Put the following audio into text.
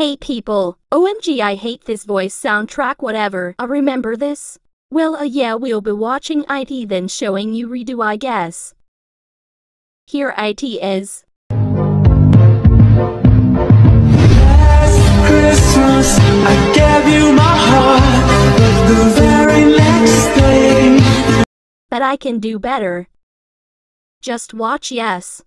Hey people, OMG I hate this voice soundtrack whatever, I remember this? Well uh yeah we'll be watching IT then showing you redo I guess. Here IT is. I. But I can do better. Just watch yes.